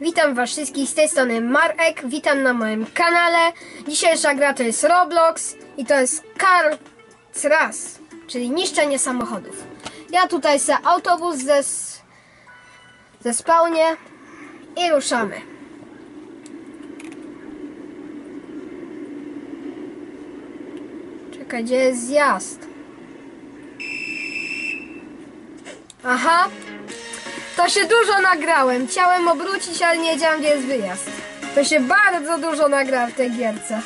Witam was wszystkich z tej strony Marek, witam na moim kanale. Dzisiejsza gra to jest Roblox i to jest Car Ras, czyli niszczenie samochodów. Ja tutaj se autobus ze, ze spawnie i ruszamy. Czekaj, gdzie jest zjazd? Aha, to się dużo nagrałem. Chciałem obrócić, ale nie wiedziałem, gdzie jest wyjazd. To się bardzo dużo nagra w tej gierce.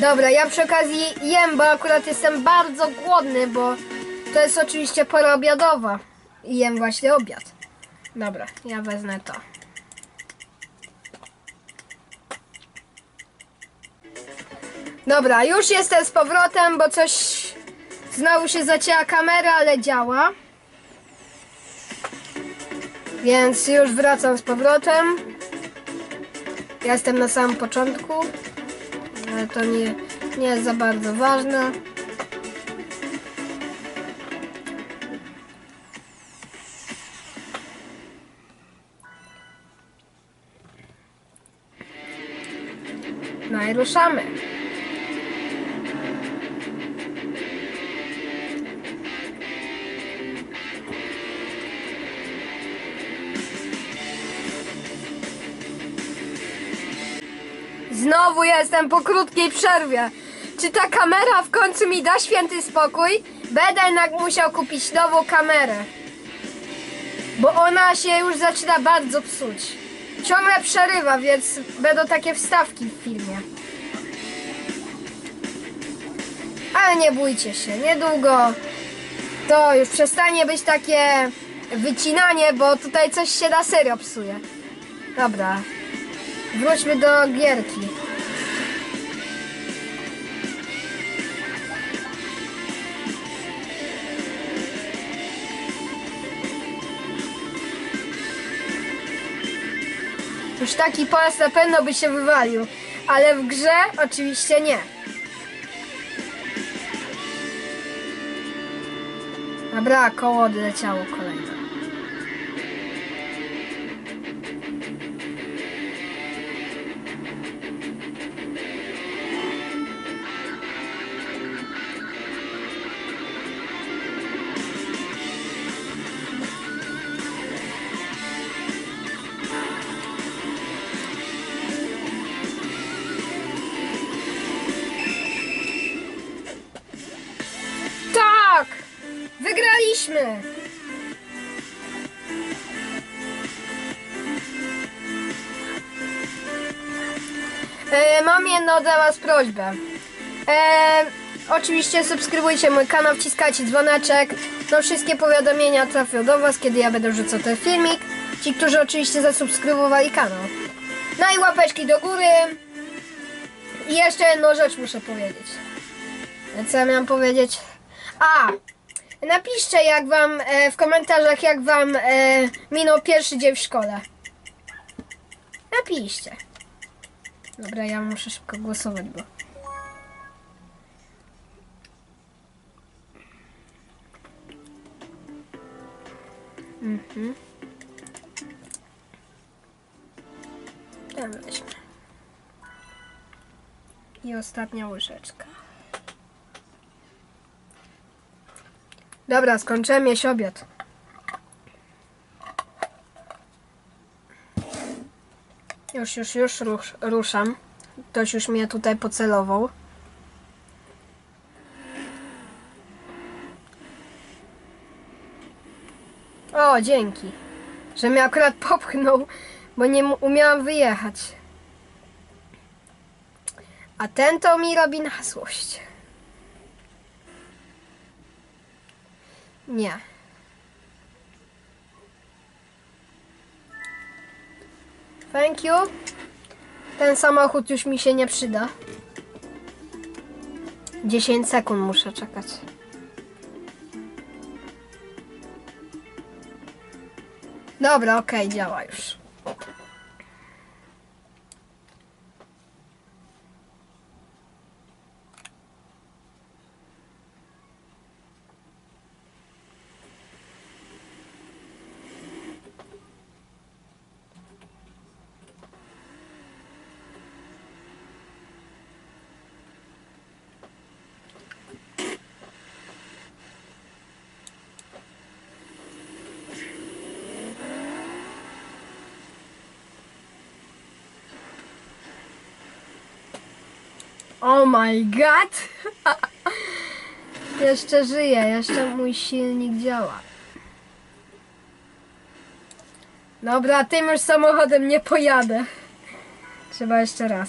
Dobra, ja przy okazji jem, bo akurat jestem bardzo głodny, bo to jest oczywiście pora obiadowa. I jem właśnie obiad. Dobra, ja wezmę to. Dobra, już jestem z powrotem, bo coś znowu się zacięła kamera, ale działa. Więc już wracam z powrotem. Ja jestem na samym początku, ale to nie, nie jest za bardzo ważne. No i ruszamy. Jestem po krótkiej przerwie. Czy ta kamera w końcu mi da święty spokój? Będę jednak musiał kupić nową kamerę. Bo ona się już zaczyna bardzo psuć. Ciągle przerywa, więc będą takie wstawki w filmie. Ale nie bójcie się, niedługo to już przestanie być takie wycinanie, bo tutaj coś się na serio psuje. Dobra, wróćmy do gierki. Już taki pojazd na pewno by się wywalił, ale w grze oczywiście nie. Dobra, koło odleciało kolejne. Wygraliśmy! E, mam jedną dla Was prośbę. E, oczywiście subskrybujcie mój kanał, wciskajcie dzwoneczek. No wszystkie powiadomienia trafią do Was, kiedy ja będę rzucał ten filmik. Ci, którzy oczywiście zasubskrybowali kanał. No i łapeczki do góry. I jeszcze jedną rzecz muszę powiedzieć. Co ja miałam powiedzieć? A! Napiszcie jak wam e, w komentarzach, jak wam e, minął pierwszy dzień w szkole. Napiszcie. Dobra, ja muszę szybko głosować, bo. Mhm. Tam weźmy. I ostatnia łyżeczka. Dobra, skończyłem jeść obiad. Już, już, już rusz, ruszam. Ktoś już mnie tutaj pocelował. O, dzięki. Że mnie akurat popchnął, bo nie umiałam wyjechać. A ten to mi robi na złość. Nie. Thank you. Ten samochód już mi się nie przyda. 10 sekund muszę czekać. Dobra, okej, działa już. Oh my god! jeszcze żyję, jeszcze mój silnik działa. Dobra, tym już samochodem nie pojadę. Trzeba jeszcze raz.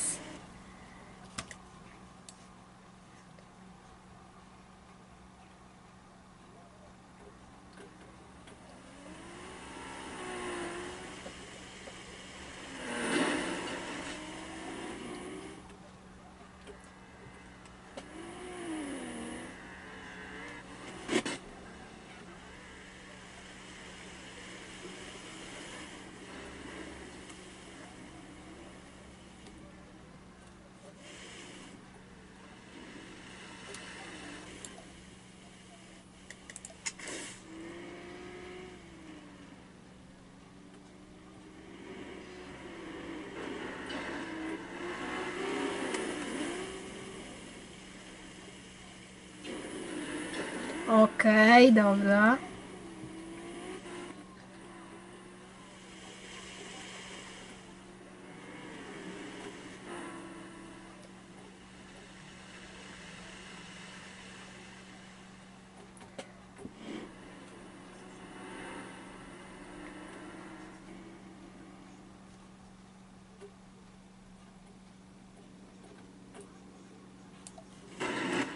Okej, dobra.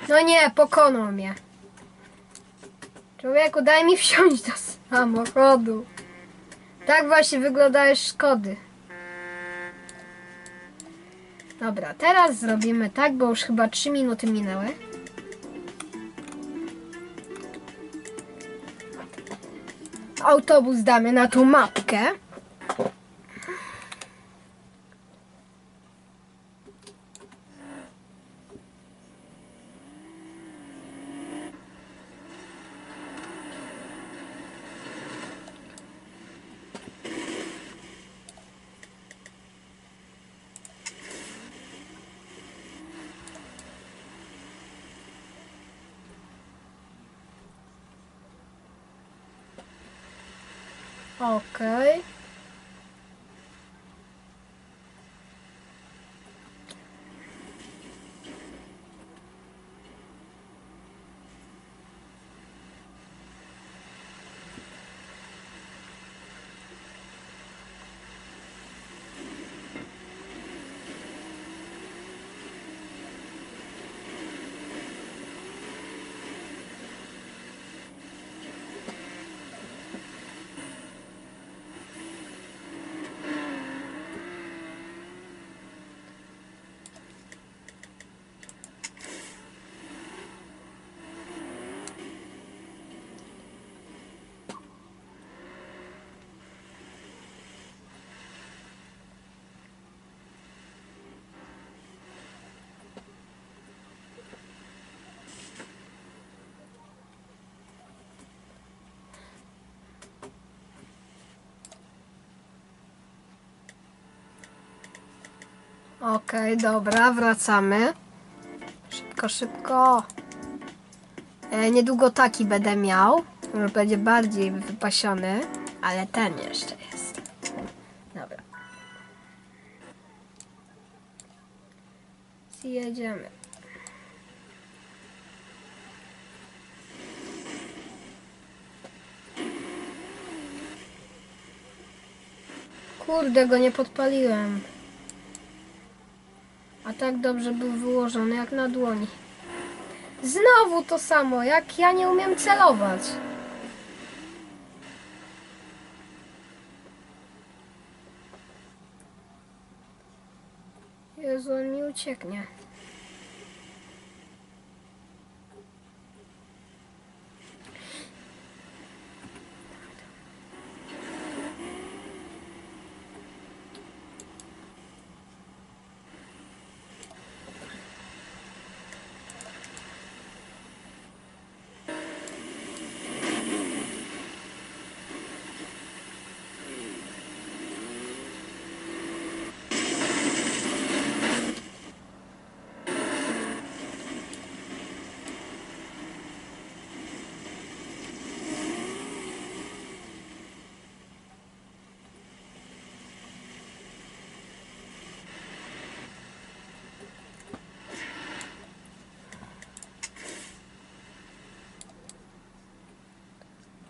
No nie, pokonał mnie. Człowieku, daj mi wsiąść do samochodu. Tak właśnie wyglądają szkody. Dobra, teraz zrobimy tak, bo już chyba 3 minuty minęły. Autobus damy na tą mapkę. Ok. Okej. Okej, dobra, wracamy. Szybko, szybko. E, niedługo taki będę miał. Już będzie bardziej wypasiony, ale ten jeszcze jest. Dobra. Jedziemy. Kurde, go nie podpaliłem. Tak dobrze był wyłożony jak na dłoni. Znowu to samo, jak ja nie umiem celować. Jezu, on mi ucieknie.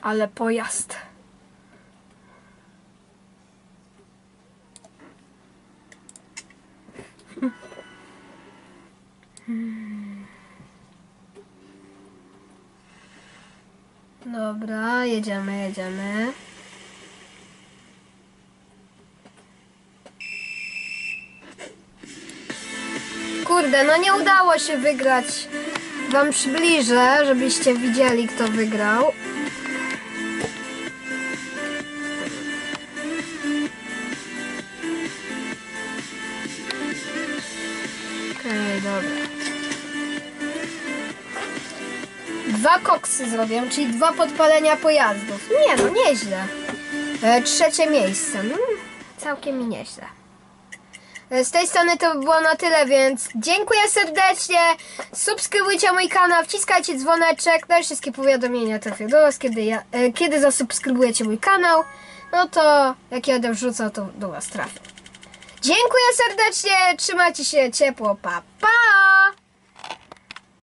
Ale pojazd. Dobra, jedziemy, jedziemy. Kurde, no nie udało się wygrać. Wam przybliżę, żebyście widzieli, kto wygrał. Koksy zrobię, czyli dwa podpalenia pojazdów. Nie no, nieźle. E, trzecie miejsce. Mm, całkiem nieźle. E, Z tej strony to by było na tyle, więc dziękuję serdecznie. Subskrybujcie mój kanał, wciskajcie dzwoneczek, no i wszystkie powiadomienia trafią do Was, kiedy, ja, e, kiedy zasubskrybujecie mój kanał. No to jak ja wrzucał, to do Was trafię. Dziękuję serdecznie, trzymajcie się ciepło, pa pa!